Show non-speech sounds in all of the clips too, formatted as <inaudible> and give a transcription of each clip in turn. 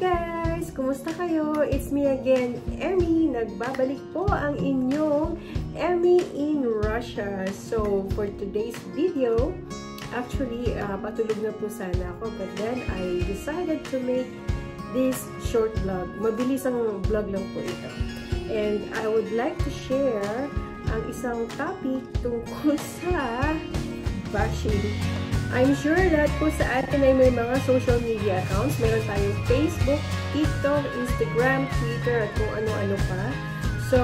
guys! Kumusta kayo? It's me again, Emmy. Nagbabalik po ang inyong Emmy in Russia. So, for today's video, actually, uh, patulog na po sana ako. But then, I decided to make this short vlog. Mabilis ang vlog lang po ito. And I would like to share ang isang topic tungkol sa bashing I'm sure lahat po sa atin ay may mga social media accounts. Meron tayong Facebook, TikTok, Instagram, Twitter, at kung ano-ano pa. So,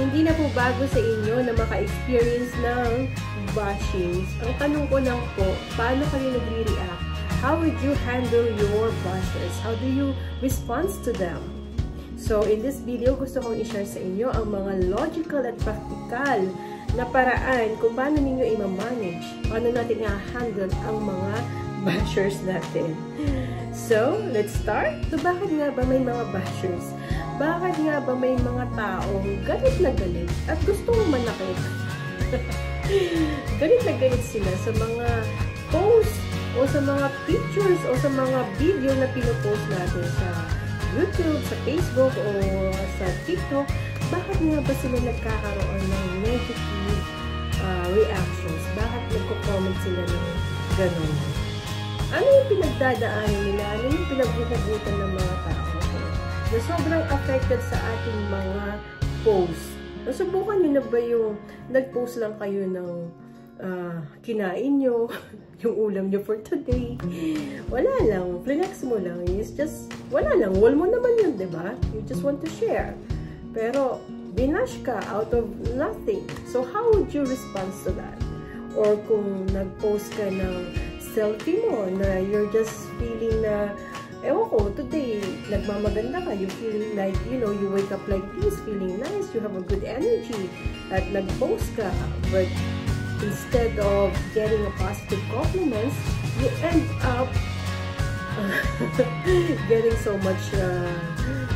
hindi na po bago sa inyo na maka-experience ng bashings. Ang tanong ko lang po, paano kayo nagre-react? How would you handle your bashers? How do you respond to them? So, in this video, gusto kong i-share sa inyo ang mga logical at practical na paraan kung paano ninyo i-manage, paano natin i-handle ang mga <laughs> bashers natin. So, let's start. So, bakit nga ba may mga bashers? Bakit nga ba may mga taong galit na galit at gusto mong manakit? <laughs> galit na galit sila sa mga posts o sa mga pictures o sa mga video na pinopost natin sa YouTube, sa Facebook o sa TikTok bakit nga ba sila nagkakaroon ng negative uh, reactions? Bakit nagko-comment sila ng ganun? Ano yung pinagdadaanan nila? Ano yung pinagbuhugutan ng mga tao? Na sobrang affected sa ating mga posts. Nasubukan nyo na ba yung nag-post lang kayo ng uh, kinain nyo, <laughs> yung ulam nyo for today. Wala lang. Flex mo lang. It's just, wala lang. Wall mo naman yun, ba? You just want to share. Pero, binash ka out of nothing. So, how would you respond to that? Or kung nag-post ka ng selfie mo na you're just feeling na, ewan ko, today, nagmamaganda ka, you feeling like, you know, you wake up like this, feeling nice, you have a good energy, at nag-post ka, but instead of getting a positive compliments, you end up <laughs> getting so much uh,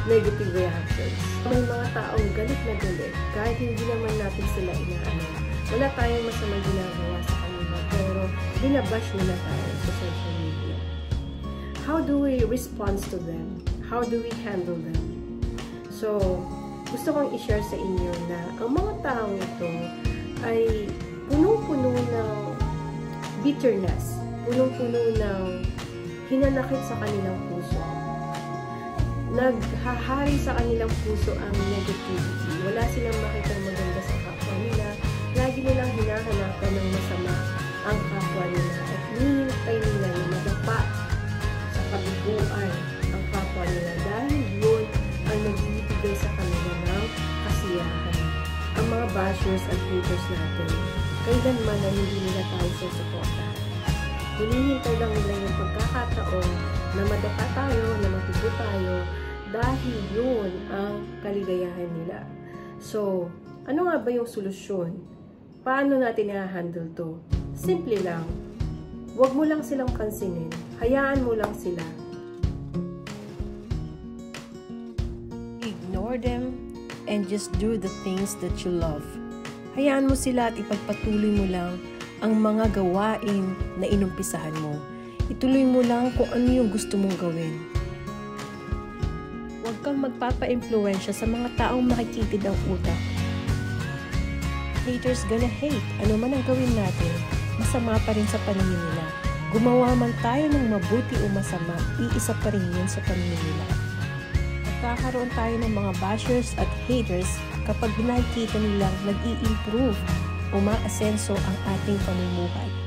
negative reactions. May mga taong galit na galit, kahit hindi naman natin sila inaano. Wala tayong masamang ginagawa sa kanila, pero binabash nila tayo sa social media. How do we respond to them? How do we handle them? So, gusto kong i-share sa inyo na ang mga taong ito ay punong-puno ng bitterness, punong-puno ng hinanakit sa kanilang. Naghahari sa kanilang puso ang negativity. Wala silang makitang maganda sa kapwa nila. Lagi nilang hinahanapan ng masama ang kapwa nila. At hinihintay nila na madapa sa kabiguan ang kapwa nila. Dahil yun ang nagbibigay sa kanila ng kasiyahan. Ang mga bashers at haters natin, kailanman na hindi nila tayo sa suportahan. Hinihintay lang nila yung pagkakataon na madapa tayo, na matubo tayo, dahil yun ang kaligayahan nila. So, ano nga ba yung solusyon? Paano natin i-handle to? Simple lang. Huwag mo lang silang pansinin. Hayaan mo lang sila. Ignore them and just do the things that you love. Hayaan mo sila at ipagpatuloy mo lang ang mga gawain na inumpisahan mo. Ituloy mo lang kung ano yung gusto mong gawin. Kang magpapa-impluensya sa mga taong makikitid ang utak. Haters gonna hate. Ano man ang gawin natin, masama pa rin sa paningin nila. Gumawa man tayo ng mabuti o masama, iisa pa rin yun sa paningin nila. Magkakaroon tayo ng mga bashers at haters kapag nakikita nilang nag-i-improve umaasenso ang ating pamumuhay.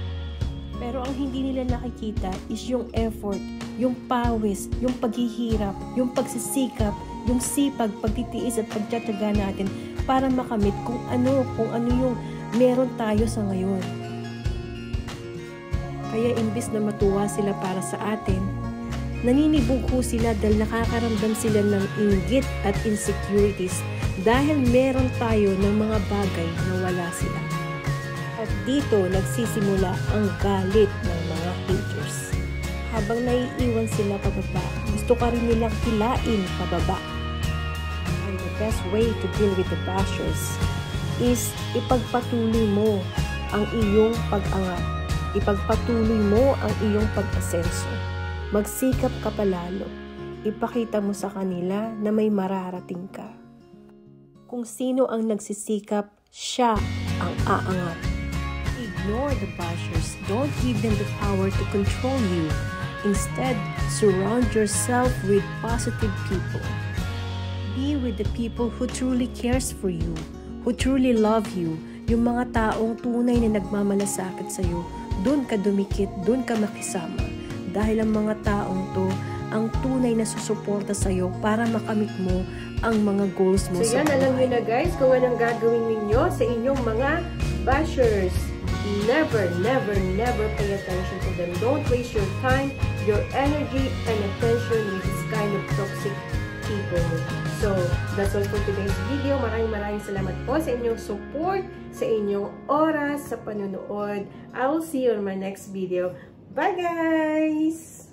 Pero ang hindi nila nakikita is yung effort, yung pawis, yung paghihirap, yung pagsisikap, yung sipag, pagtitiis at pagtsatsaga natin para makamit kung ano, kung ano yung meron tayo sa ngayon. Kaya imbis na matuwa sila para sa atin, naninibog ho sila dahil nakakaramdam sila ng inggit at insecurities dahil meron tayo ng mga bagay na wala sila. At dito nagsisimula ang galit ng mga haters. Habang naiiwan sila pababa, gusto ka rin nilang kilain pababa. And the best way to deal with the bashers is ipagpatuloy mo ang iyong pag-angat. Ipagpatuloy mo ang iyong pag-asenso. Magsikap ka palalo. ipakita mo sa kanila na may mararating ka. Kung sino ang nagsisikap, siya ang aangat. Ignore the bashers. Don't give them the power to control you. Instead, surround yourself with positive people. Be with the people who truly cares for you, who truly love you, yung mga taong tunay na nagmamalasakit sa iyo, doon ka dumikit, doon ka makisama. Dahil ang mga taong to, ang tunay na susuporta sa iyo para makamit mo ang mga goals mo so sa yan, alam niyo na guys kung anong gagawin ninyo sa inyong mga bashers. Never, never, never pay attention to them. Don't waste your time, your energy, and attention with this kind of toxic people. So, that's all for today's video. Maraming maraming salamat po sa inyong support, sa inyong oras, sa panonood. I will see you on my next video. Bye guys!